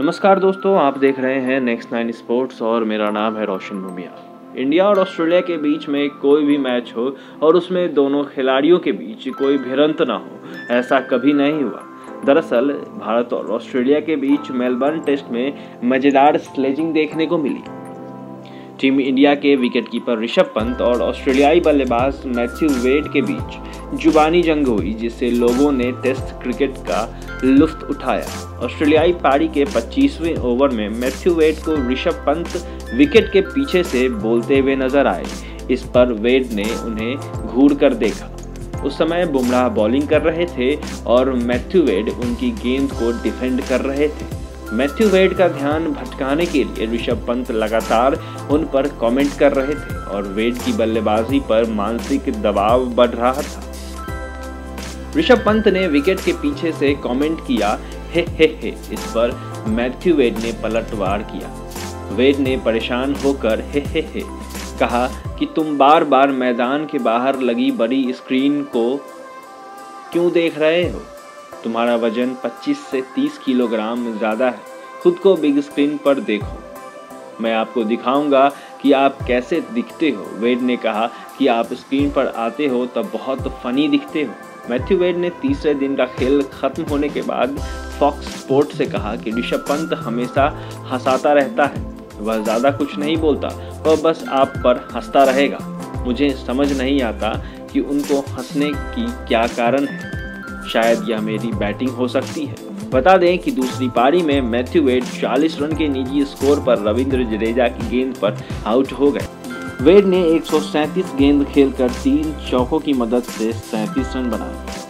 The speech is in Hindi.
नमस्कार दोस्तों, आप देख रहे हैं नेक्स्ट नाइन स्पोर्ट्स और मेरा नाम है रोशन भूमिया। इंडिया और ऑस्ट्रेलिया के बीच में कोई भी मैच हो और उसमें दोनों खिलाड़ियों के बीच कोई भिड़ंत ना हो, ऐसा कभी नहीं हुआ। दरअसल, भारत और ऑस्ट्रेलिया के बीच मेलबर्न टेस्ट में मज़ेदार स्लेजिंग देखने को मिली। टीम इंडिया के विकेटकीपर ऋषभ पंत और ऑस्ट्रेलियाई बल्लेबाज मैथ्यू वेड के बीच जुबानी जंग हुई, जिससे लोगों ने टेस्ट क्रिकेट का लुफ्त उठाया। ऑस्ट्रेलियाई पारी के 25वें ओवर में मैथ्यू वेड को ऋषभ पंत विकेट के पीछे से बोलते हुए नज़र आए। इस पर वेड ने उन्हें घूर कर देखा। उस समय बुमराह बॉलिंग कर रहे थे और मैथ्यू वेड उनकी गेंद को डिफेंड कर रहे थे। मैथ्यू वेड का ध्यान भटकाने के लिए ऋषभ पंत लगातार उन पर कमेंट कर रहे थे और वेड की बल्लेबाजी पर मानसिक दबाव बढ़ रहा था। ऋषभ पंत ने विकेट के पीछे से कमेंट किया, हे हे हे, इस पर मैथ्यू वेड ने पलटवार किया। वेड ने परेशान होकर, हे हे हे, कहा कि तुम बार बार मैदान के बाहर लगी बड़ी स्क्रीन को क्यों देख रहे हो? तुम्हारा वज़न 25 से 30 किलोग्राम ज़्यादा है। खुद को बिग स्क्रीन पर देखो। मैं आपको दिखाऊँगा कि आप कैसे दिखते हो वेड ने कहा। कि आप स्क्रीन पर आते हो, तब बहुत फनी दिखते हो। मैथ्यू वेड ने तीसरे दिन का खेल खत्म होने के बाद फॉक्स स्पोर्ट से कहा कि ऋषभ पंत हमेशा हंसाता रहता है। वह ज़्यादा कुछ नहीं बोलता, वह बस आप पर हंसता रहेगा। मुझे समझ नहीं आता कि उनको हंसने की क्या कारण है। शायद यह मेरी बैटिंग हो सकती है। बता दें कि दूसरी पारी में मैथ्यू वेड 40 रन के निजी स्कोर पर रविंद्र जडेजा की गेंद पर आउट हो गए। वेड ने एक सौ सैंतीस गेंद खेलकर तीन चौकों की मदद से सैंतीस रन बनाए।